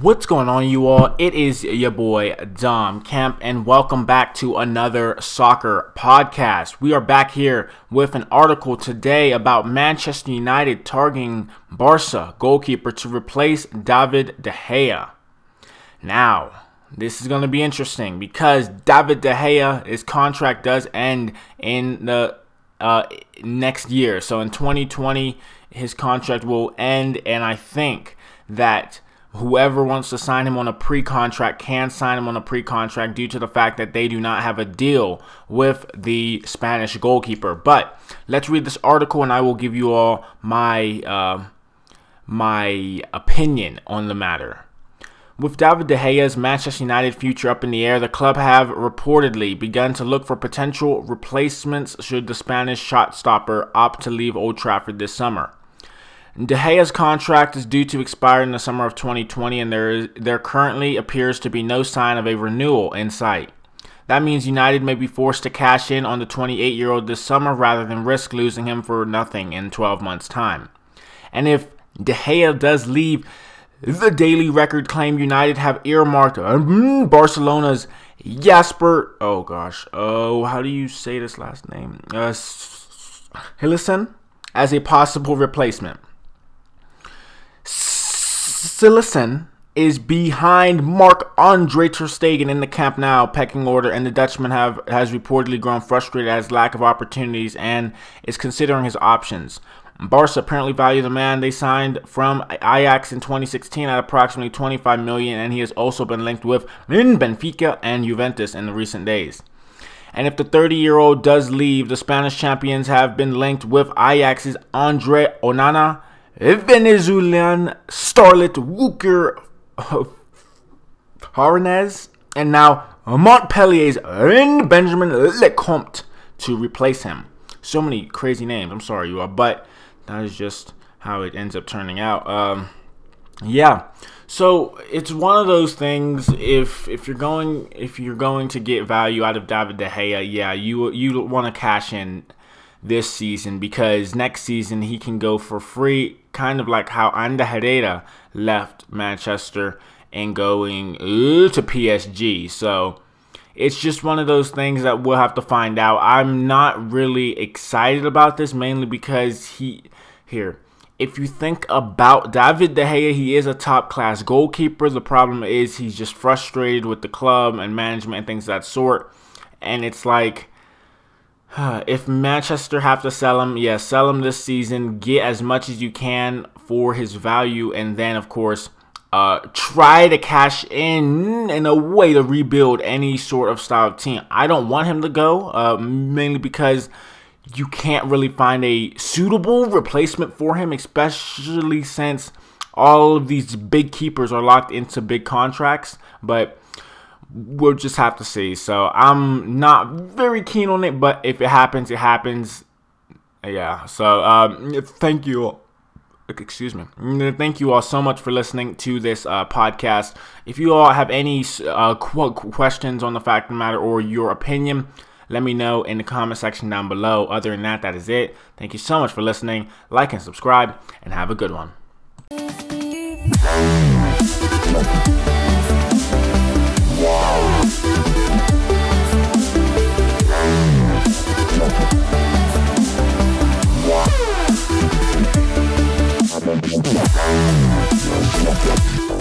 What's going on, you all? It is your boy Dom Kemp, and welcome back to another soccer podcast. We are back here with an article today about Manchester United targeting Barca goalkeeper to replace David De Gea. Now, this is going to be interesting because David De Gea, his contract does end in the uh, next year. So in 2020, his contract will end, and I think that whoever wants to sign him on a pre-contract can sign him on a pre-contract due to the fact that they do not have a deal with the Spanish goalkeeper. But let's read this article, and I will give you all my uh, my opinion on the matter. With David De Gea's Manchester United future up in the air, the club have reportedly begun to look for potential replacements should the Spanish shot stopper opt to leave Old Trafford this summer. De Gea's contract is due to expire in the summer of 2020, and there, is, there currently appears to be no sign of a renewal in sight. That means United may be forced to cash in on the 28 year old this summer rather than risk losing him for nothing in 12 months' time. And if De Gea does leave, the Daily Record claim United have earmarked um, Barcelona's Jasper. Oh gosh, oh how do you say this last name? Uh, Hillison as a possible replacement. Cillessen is behind Marc Andre Ter Stegen in the Camp Nou pecking order, and the Dutchman have has reportedly grown frustrated at his lack of opportunities and is considering his options. Barca apparently value the man they signed from Ajax in 2016 at approximately 25 million, and he has also been linked with Benfica and Juventus in the recent days. And if the 30-year-old does leave, the Spanish champions have been linked with Ajax's Andre Onana Venezuelan starlet Wouter Harnez, and now Montpellier's Benjamin Lecomte to replace him. So many crazy names. I'm sorry, you are, but that is just how it ends up turning out. Um, yeah. So it's one of those things. If if you're going if you're going to get value out of David De Gea, yeah, you you want to cash in this season because next season he can go for free, kind of like how Ander Herrera left Manchester and going to PSG. So it's just one of those things that we'll have to find out. I'm not really excited about this mainly because he here. If you think about David De Gea, he is a top class goalkeeper. The problem is he's just frustrated with the club and management and things of that sort. And it's like if Manchester have to sell him, yeah, sell him this season. Get as much as you can for his value, and then of course, uh, try to cash in in a way to rebuild any sort of style of team. I don't want him to go, uh, mainly because you can't really find a suitable replacement for him, especially since all of these big keepers are locked into big contracts. But we'll just have to see. So I'm not very keen on it, but if it happens, it happens. Yeah. So um, thank you. All. Excuse me. Thank you all so much for listening to this uh, podcast. If you all have any uh, questions on the fact of the matter or your opinion, let me know in the comment section down below. Other than that, that is it. Thank you so much for listening. Like and subscribe, and have a good one. Thank you.